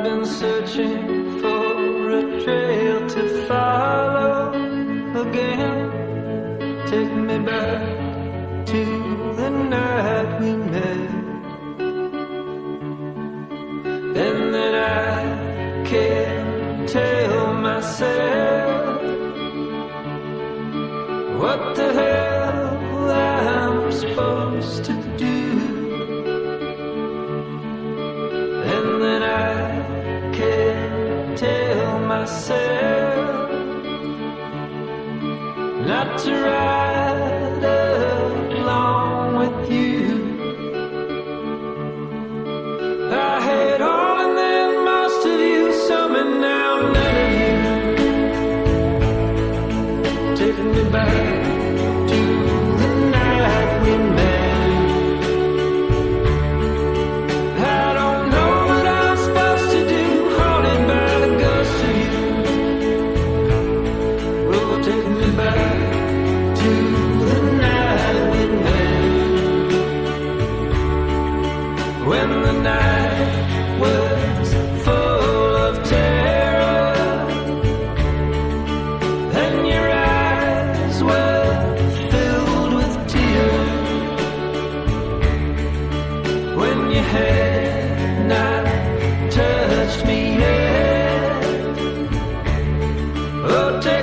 I've been searching for a trail to follow again. Take me back to the night we met. And then I can't tell myself what the hell I'm supposed to do. myself not to ride.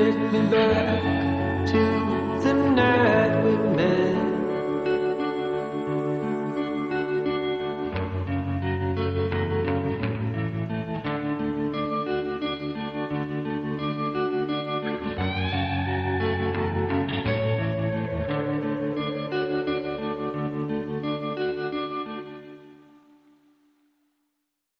take me back to the night we met.